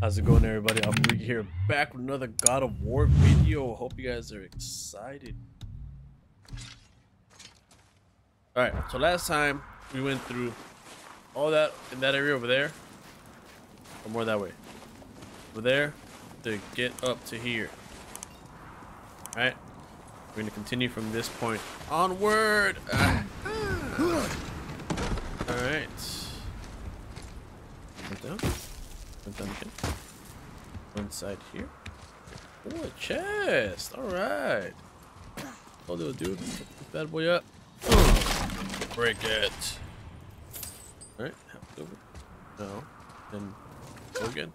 How's it going, everybody? I'm Rick here, back with another God of War video. Hope you guys are excited. Alright, so last time we went through all that in that area over there. Or more that way. Over there to get up to here. Alright. We're gonna continue from this point onward. Ah. Alright. Went down again. One side here. Oh, a chest. Alright. Oh, little dude. Pick this bad boy up. Break it. Alright, over. No. Then go again.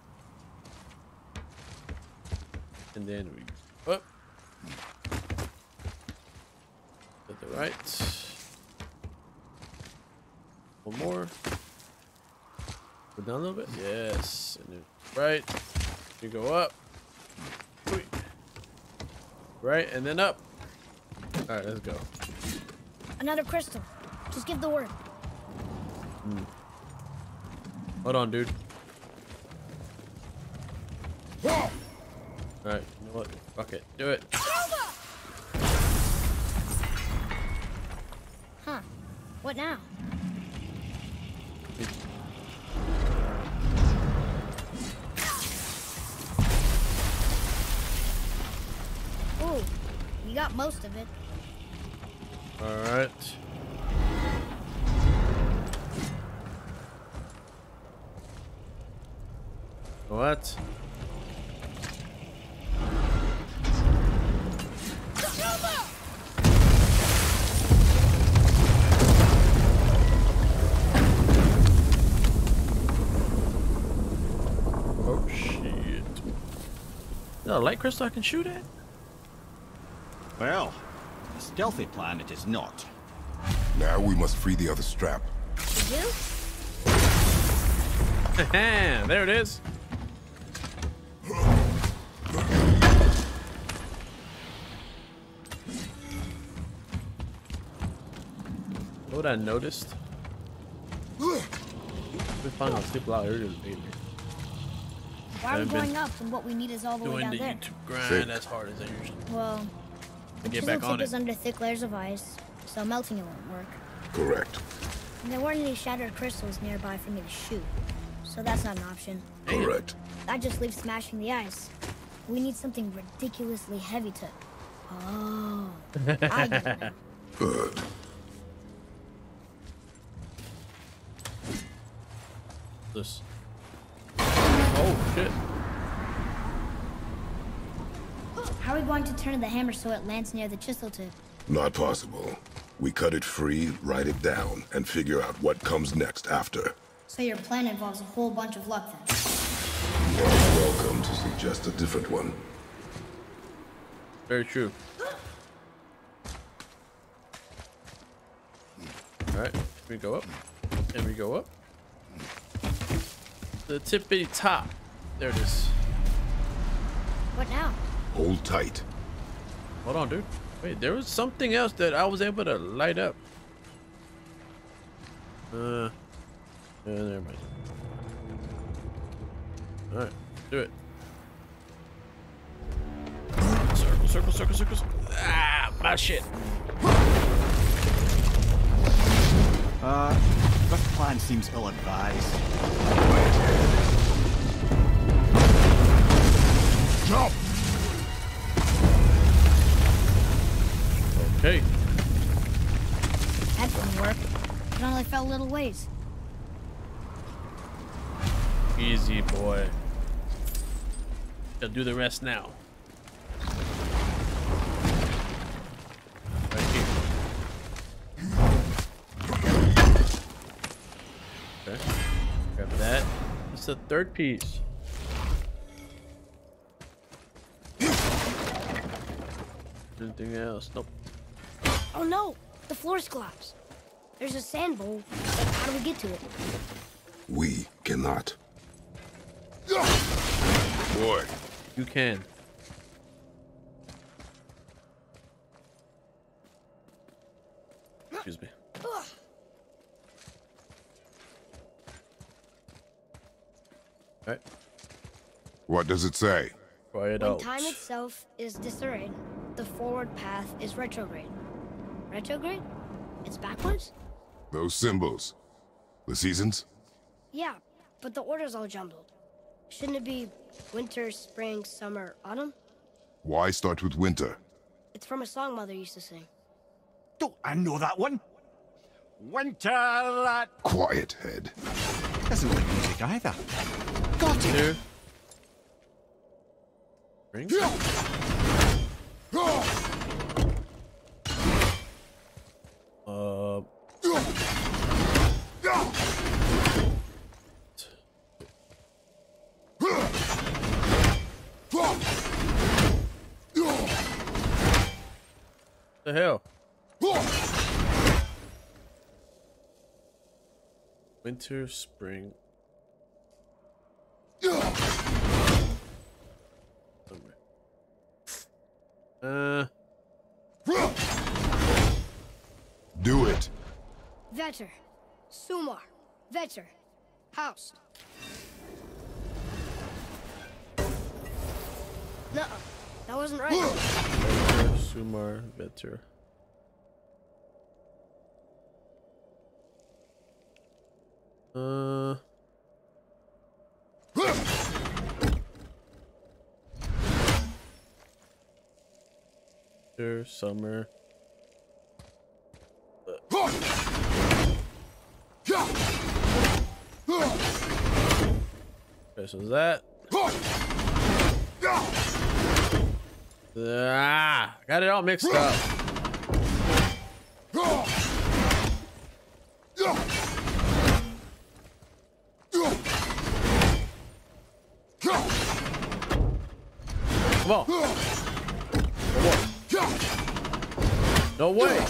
And then we up. To the right. One more. Go down a little bit. Yes. And then right. You go up. Right, and then up. Alright, let's go. Another crystal. Just give the word. Hmm. Hold on, dude. Alright, you know what? Fuck it. Do it. Huh. What now? Most of it. Alright. What? Oh shit. Is that a light crystal I can shoot at? Well, a stealthy plan it is not. Now we must free the other strap. You do? there it is. What I noticed? We found a people out earlier lately. Why are we going up when what we need is all the way Doing down the there? YouTube grind Sick. as hard as I usually Well, the get back on tip is it. under thick layers of ice, so melting it won't work. Correct. And there weren't any shattered crystals nearby for me to shoot, so that's not an option. Correct. That just leaves smashing the ice. We need something ridiculously heavy to. Oh, I get it now. Good. This. Oh shit. How are we going to turn the hammer so it lands near the chisel tip? Not possible. We cut it free, write it down, and figure out what comes next after. So your plan involves a whole bunch of luck then. You are welcome to suggest a different one. Very true. Alright, we go up. And we go up. The tippity top. There it is. What now? Hold tight. Hold on, dude. Wait, there was something else that I was able to light up. Uh, yeah, never mind. Alright, do it. Circle, circle, circle, circle. circle. Ah, my shit. Uh, that plan seems ill-advised. Jump! Okay. That didn't work. It only fell little ways. Easy, boy. Gotta do the rest now. Right here. Okay. Grab that. It's the third piece. Anything else? Nope. Oh no! The floor's collapsed. There's a sand bowl. But how do we get to it? We cannot. Boy, You can. Excuse me. Alright. What does it say? Try it When out. time itself is disarrayed, the forward path is retrograde. Retrograde? It's backwards? Those symbols. The seasons? Yeah, but the order's all jumbled. Shouldn't it be winter, spring, summer, autumn? Why start with winter? It's from a song Mother used to sing. Don't I know that one? Winter that Quiet, head. doesn't like music either. Got it. Here. Ring? Ah! Uh, the hell? Winter, spring, summer. Uh, Do it. Vetr. Sumar. Vetr. Haust. Nuh-uh. That wasn't right. Sumar, Vetr. Uh. Summer. Okay, so that. Ah, got it all mixed up. Come on. Come on. No way.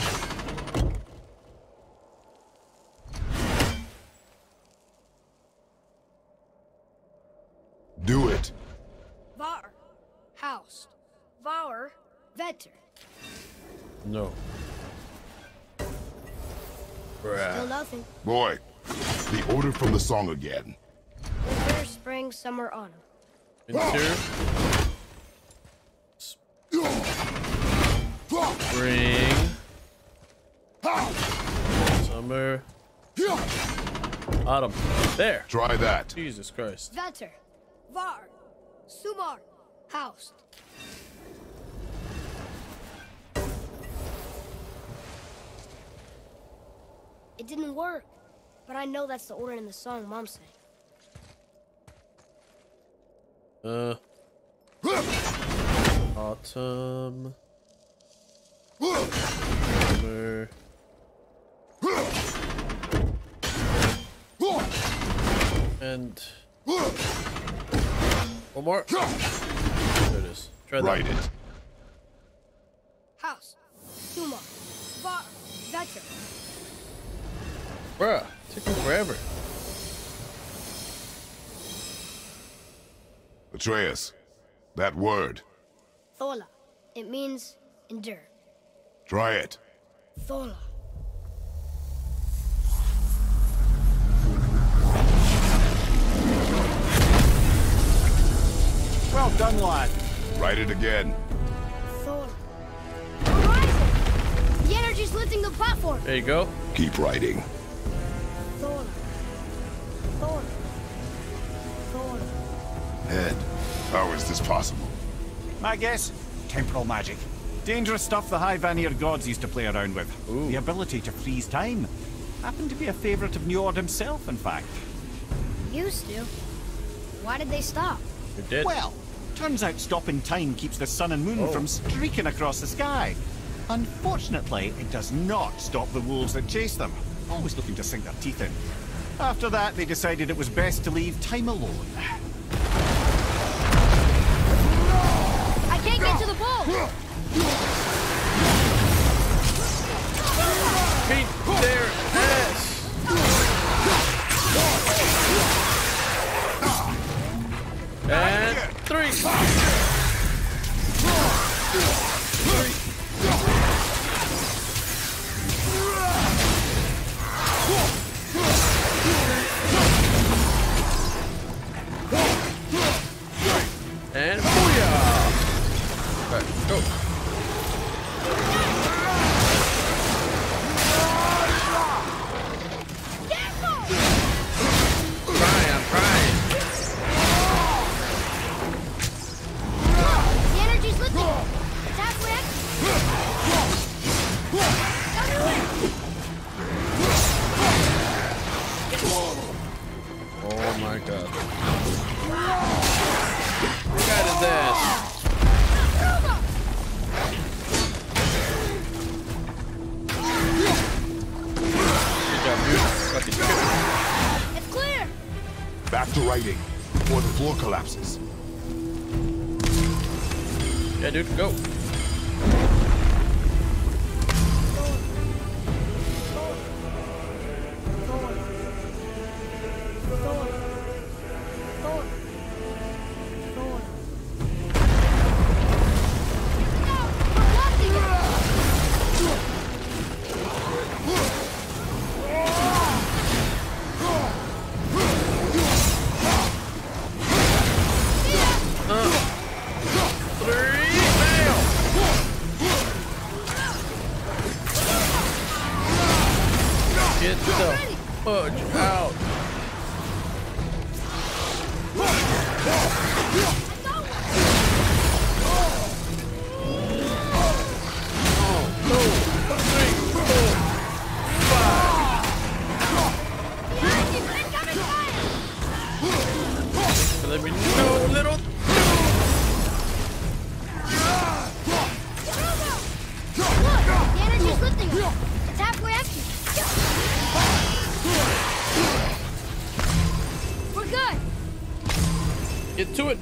Do it. Var. Haust. Var. Vetr. No. Still nothing. Boy, the order from the song again. Winter, spring, summer, autumn. Winter. Spring. Summer. Autumn. There. Try that. Jesus Christ. Vetr. Var. Sumar. Haust. It didn't work, but I know that's the order in the song Mom sang. Uh. Autumn. Summer. And. One more. There it is. Try that. Write it. Haust. Sumar. Var. Vetr. Bruh. Took me forever. Atreus. That word. Thola. It means endure. Try it. Thola. Well done, lad. Write it again. Thola. Horizon! The energy's lifting the platform! There you go. Keep writing. Thola. Thola. Thola. How is this possible? My guess? Temporal magic. Dangerous stuff the High Vanir gods used to play around with. Ooh. The ability to freeze time. Happened to be a favourite of Njord himself, in fact. Used to. Why did they stop? You're dead. Well, turns out stopping time keeps the sun and moon Oh. from streaking across the sky. Unfortunately, it does not stop the wolves that chase them, always looking to sink their teeth in. After that, they decided it was best to leave time alone. I can't get to the!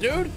Dude.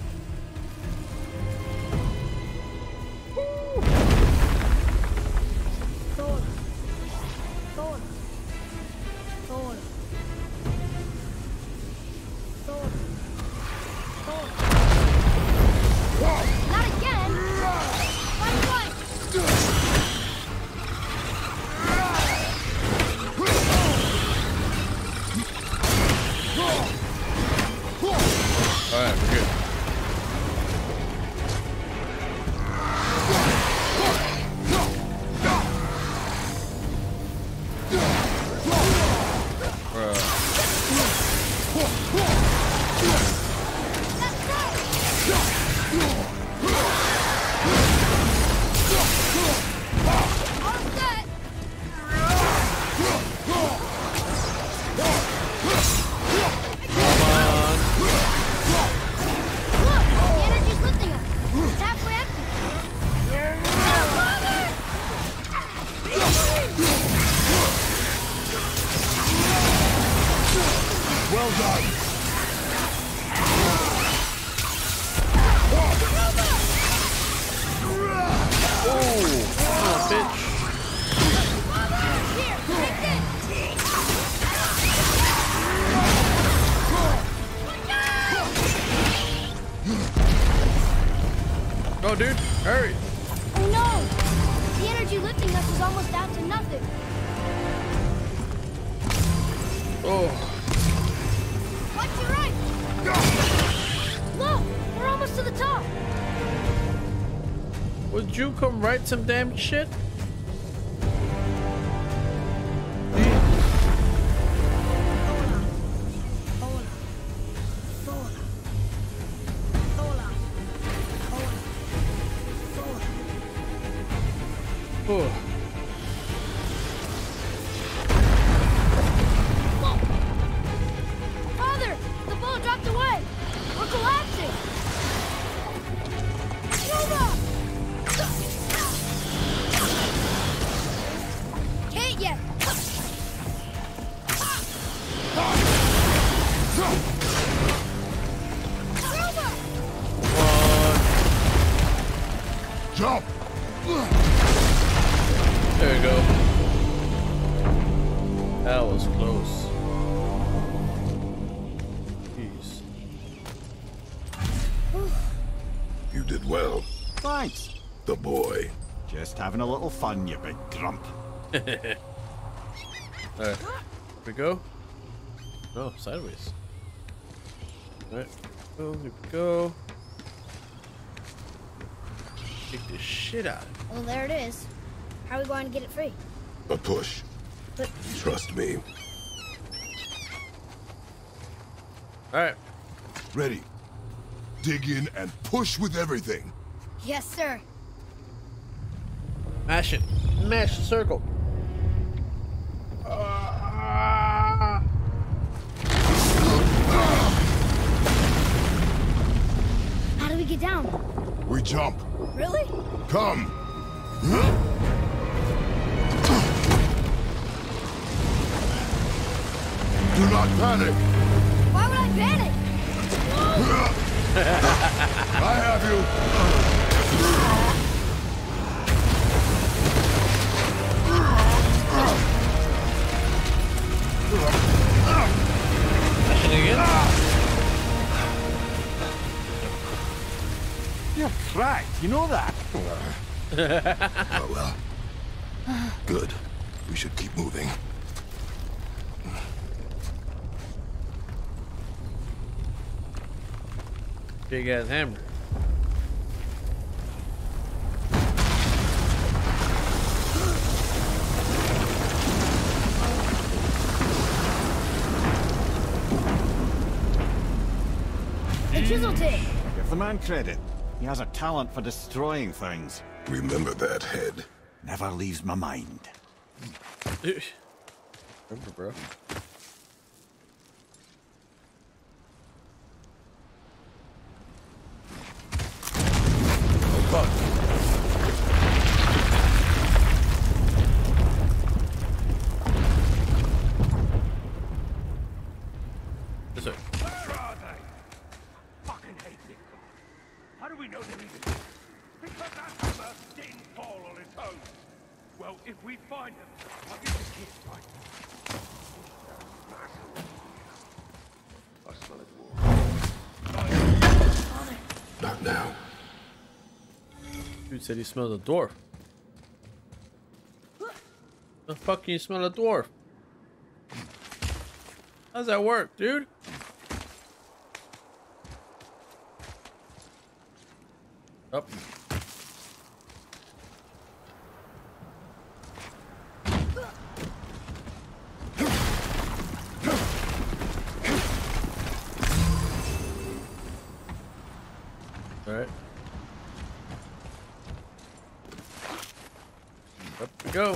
Some damn shit? Jump. there you go. That was close. Jeez. You did well. Thanks. The boy. Just having a little fun, you big grump. Alright. Here we go. Oh, sideways. Alright. Oh, here we go. Kick the shit out of it. Well, there it is. How are we going to get it free? A push. But Trust me. Alright. Ready. Dig in and push with everything. yes, sir. Mash it. Mash the circle. Ah. Get down? We jump. Really? Come. Do not panic. Why would I Panic! I have you. Again. You're you know that? Oh well. Good. We should keep moving. Big ass hammer. The chisel tip! Give the man credit. He has a talent for destroying things. Remember that head. Never leaves my mind. Remember, bro. Oh fuck. Said he smelled a dwarf. The fuck can you smell a dwarf? How's that work, dude? Up. Alright. Up we go.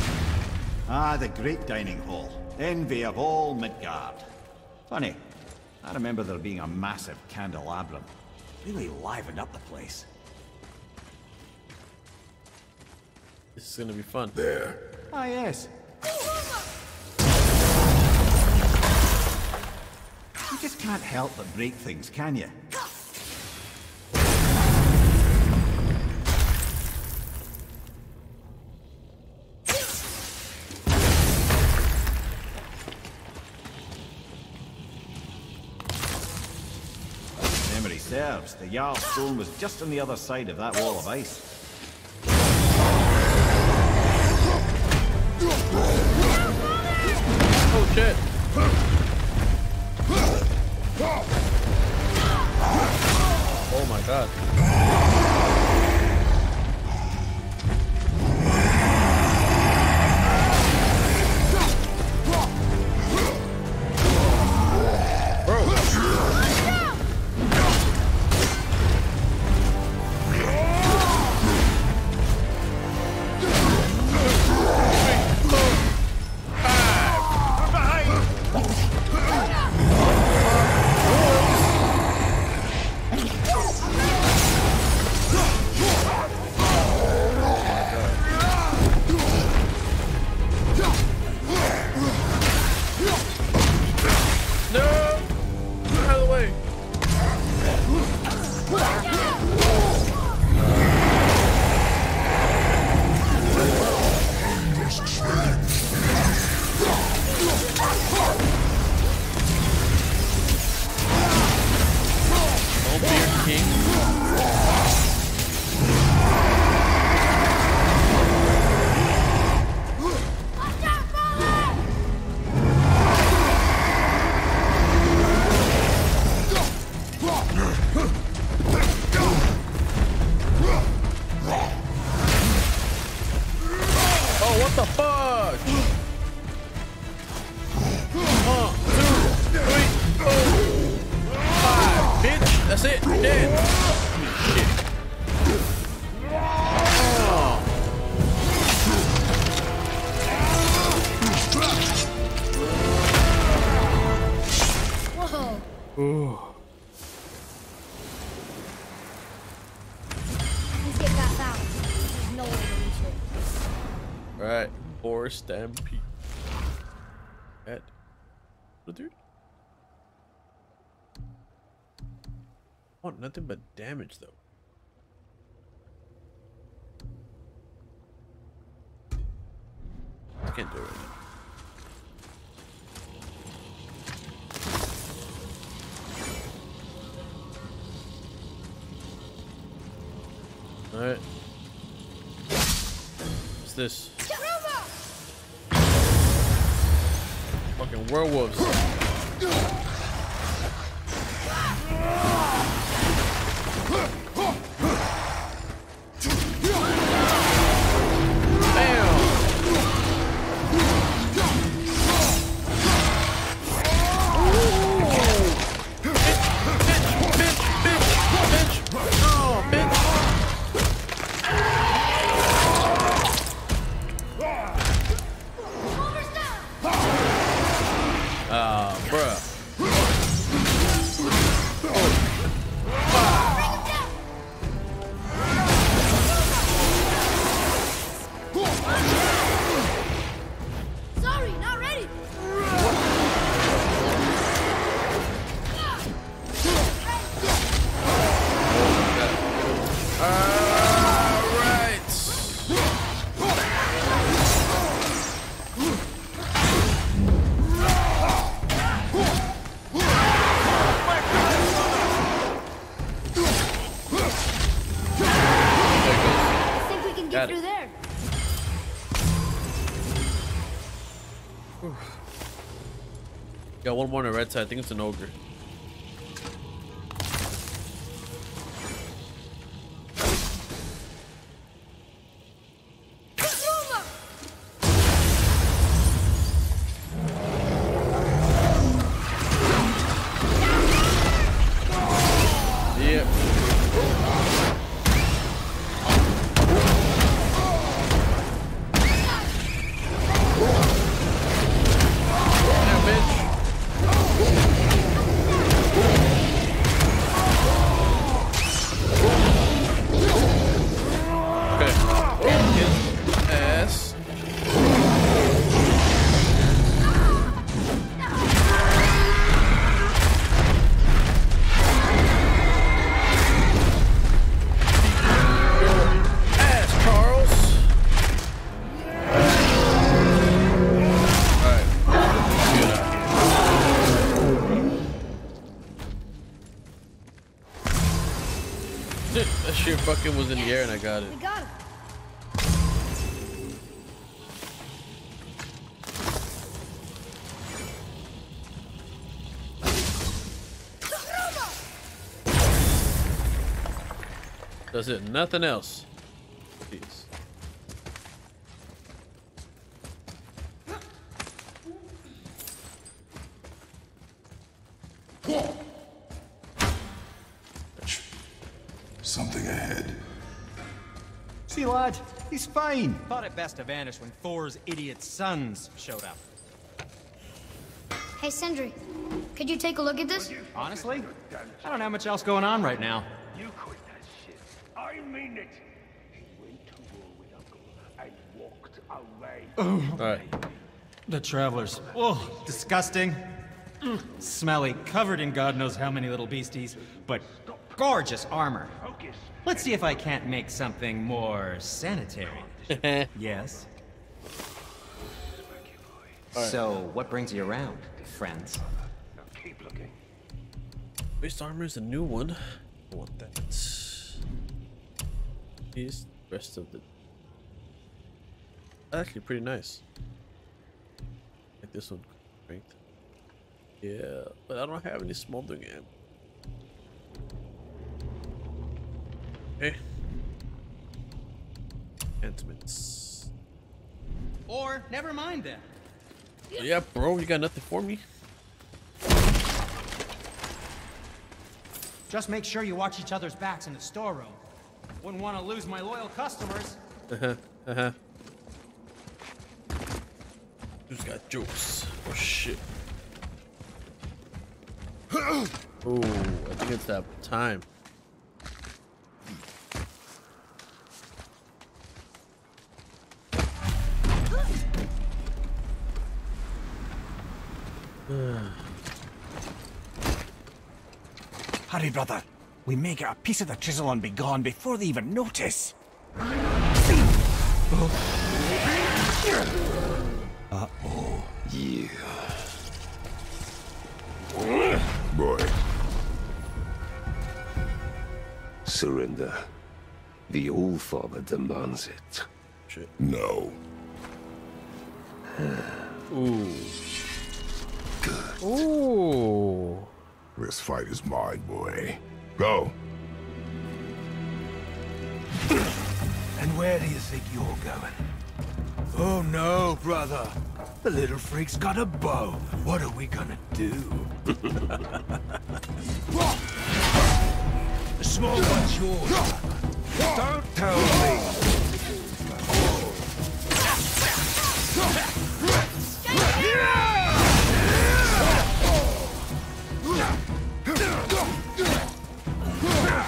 Ah, the great dining hall. Envy of all Midgard. Funny. I remember there being a massive candelabrum. Really livened up the place. this is gonna be fun. There. Ah, yes. You just can't help but break things, can you? Memory serves, the Jarl stone was just on the other side of that wall of ice. Oh shit. Oh my god. Huh. Stampede. At, what dude? Want nothing but damage though. I can't do it right now. Alright. What's this? Fucking werewolves. Got one more on the red side. I think it's an ogre. Fucking was in the air and I got it. We got him. That's it. Nothing else. He's fine. Thought it best to vanish when Thor's idiot sons showed up. Hey, Sindri, could you take a look at this? Honestly, I don't have much else going on right now. You quit that shit. I mean it. He went to war with Uncle and walked away. Oh. Alright. The travelers. Oh, disgusting. Mm, Smelly, covered in God knows how many little beasties, but gorgeous armor. Let's see if I can't make something more sanitary. yes? So, what brings you around, friends? Now keep looking. Waist armor is a new one. I want that. These rest of the actually pretty nice. Like this one, strength. Yeah, but I don't have any smoldering ammo. Okay. Enhancements. Or, never mind then. Yeah, bro, you got nothing for me. Just make sure you watch each other's backs in the storeroom. Wouldn't want to lose my loyal customers. Uh-huh. Uh-huh. Who's got jokes? Oh shit. Oh, I think it's that time. Hurry, brother. We may get a piece of the chisel and be gone before they even notice. Oh, Yeah. Boy, Surrender. The All-Father demands it. Shit. no. Ooh. Ooh. This fight is mine, boy. Go. And where do you think you're going? Oh no, brother. The little freak's got a bow. What are we gonna do? the small one's yours. Don't tell me.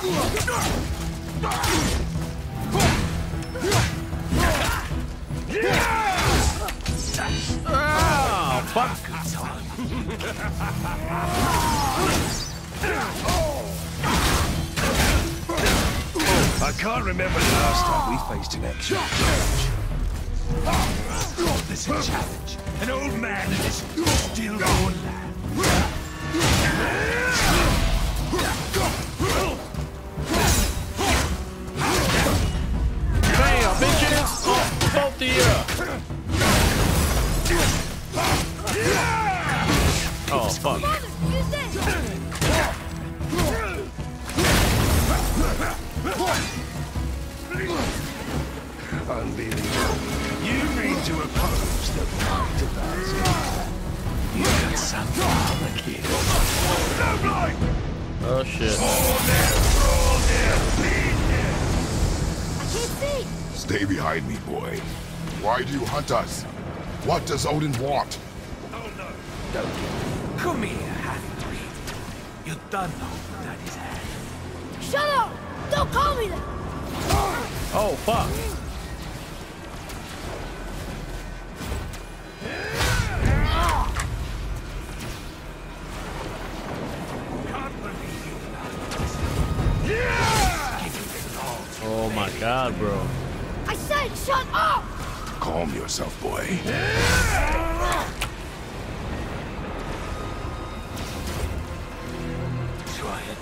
Ah. I can't remember the last time we faced an actual challenge. This a challenge. An old man and his stillborn lad. Does Odin want? Oh no, don't get Come here, half-breed. You done know Daddy's hand. Eh? Shut up! Don't call me that! Oh, fuck.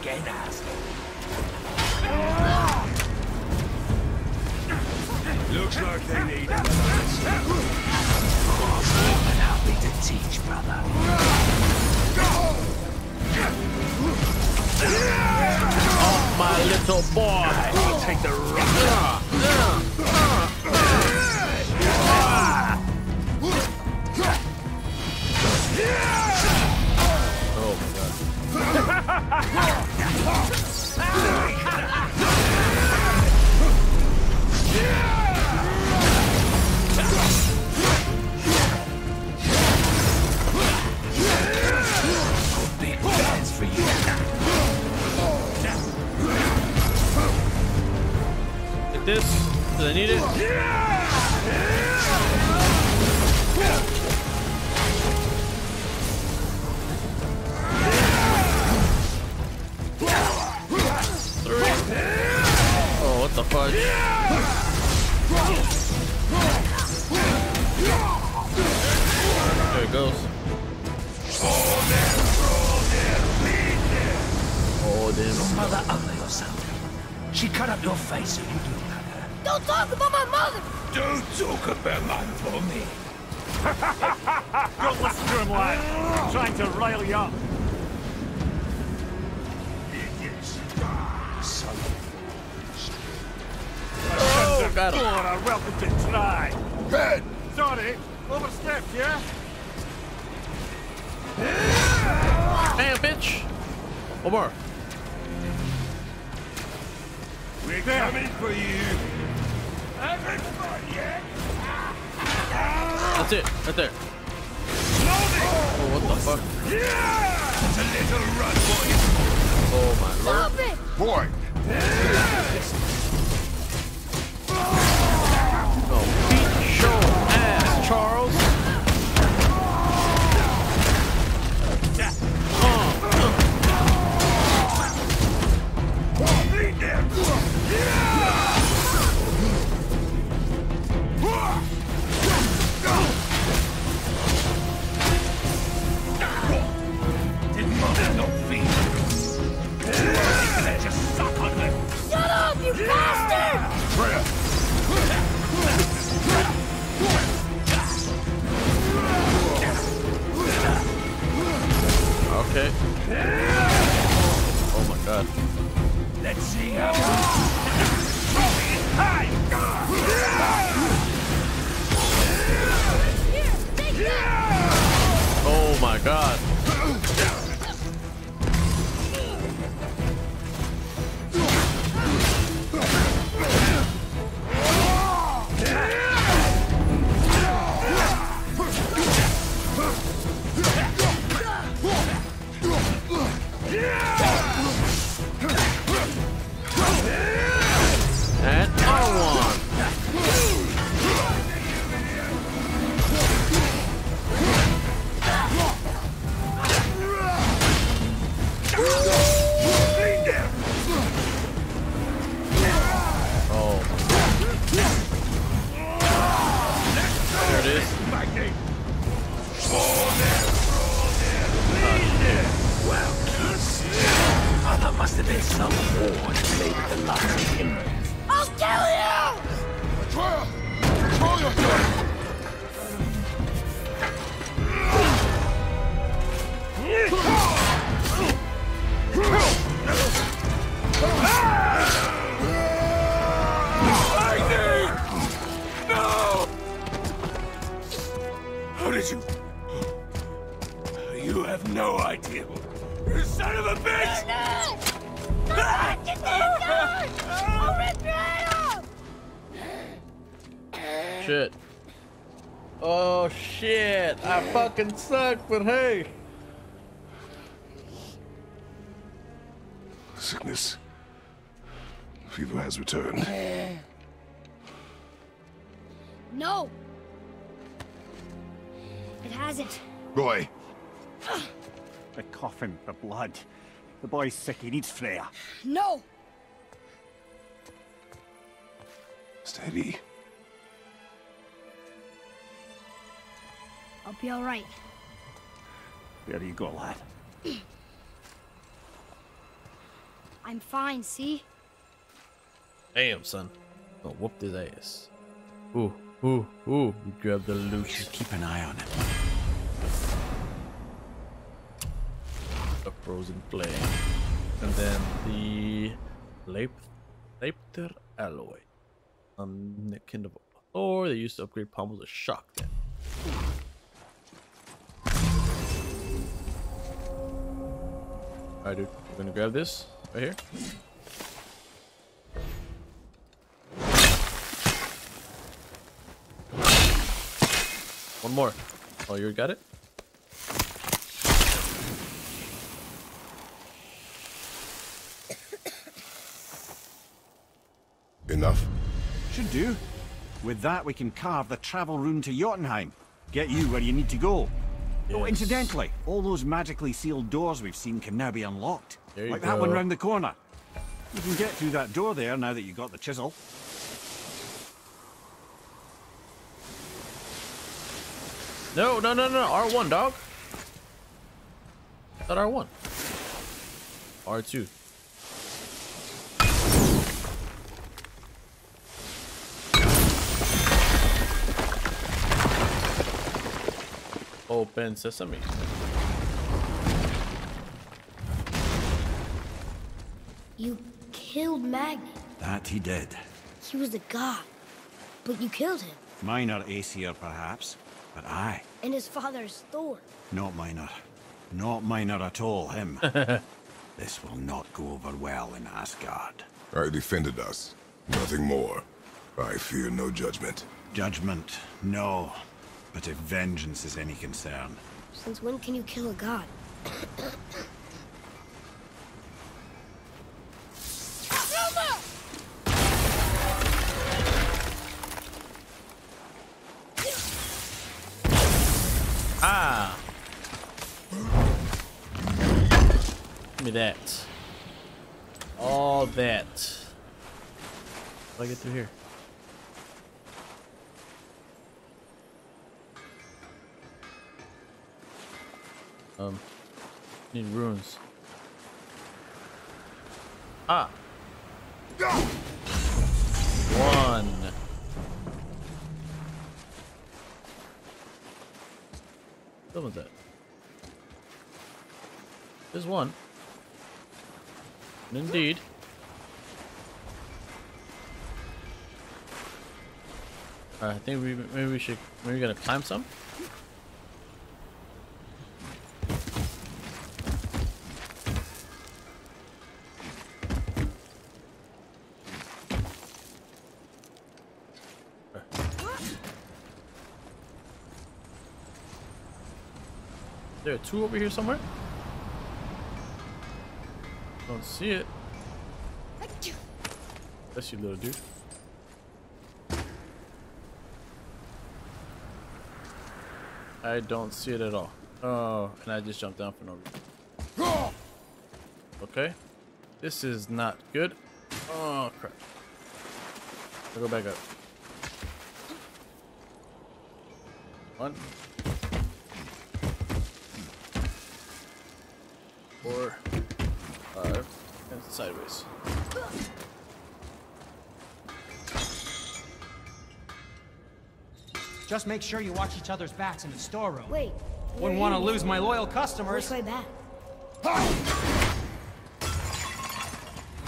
Again, asshole. Looks like they need another More than happy to teach, brother. Off My little boy. I'll take the rock. Like this? Do I need it? Three. Oh, what the fudge? There it goes. Oh, damn. Mother or something. She cut up your face so you at her. Don't talk about my mother! Don't talk about my mommy. Don't listen to him, lad. He's trying to rile you up. Oh, got him. Or are welcome to try. Head! Sorry, overstepped, yeah? Damn, bitch. One more. we're coming for you. That's it, right there. Oh, what the fuck? Oh my lord. Boy. Oh, beat your ass, Charles. Uh. Yeah. Fucking suck, but hey. Sickness. Fever has returned. No! It hasn't. Roy, The coughing, the blood. The boy's sick, he needs Freya. No! Steady. I'll be alright. There you go, lad. I'm fine, see? Damn, son. Oh, whoop his ass. Ooh, ooh, ooh. You grab the loot. Just keep an eye on it. A frozen flame. And then the Leip Leipter alloy. Um, the kind of Thor. They used to upgrade pommels of shock then. Alright, dude. We're gonna grab this right here. One more. Oh, you got it? Enough? Should do. With that, we can carve the travel rune to Jotunheim. Get you where you need to go. Oh, incidentally, all those magically sealed doors we've seen can now be unlocked. Like that one round the corner. You can get through that door there now that you've got the chisel. No, no, no, no. R1, dog. Not R1. R2. Open sesame. You killed Magni. That he did. He was a god. But you killed him. Minor Aesir, perhaps. But I, And his father's Thor. not minor. Not minor at all, him. this will not go over well in Asgard. I defended us. Nothing more. I fear no judgment. Judgment, no. But if vengeance is any concern, Since when can you kill a god? Ah! Give me that. All that. How do I get through here? Um, need runes. Ah. One. What was that? There's one. Indeed. Uh, I think we maybe we should maybe we gotta climb some. Two over here somewhere? Don't see it. That's you, little dude. I don't see it at all. Oh, and I just jumped down for no reason. Okay. This is not good. Oh, crap. I'll go back up. One. Four. Five. Uh, and sideways. Just make sure you watch each other's backs in the storeroom. Wait. Wouldn't want to lose my loyal customers. Which way back?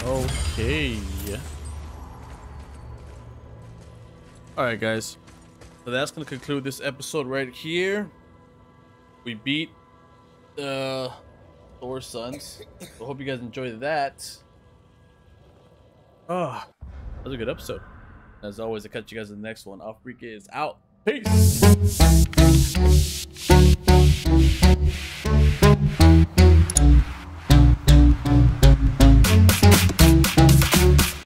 Okay. Alright, guys. So that's going to conclude this episode right here. We beat the Thor Sons. So hope you guys enjoyed that. Oh, that was a good episode. As always, I'll catch you guys in the next one. AlphaRique is out. Peace.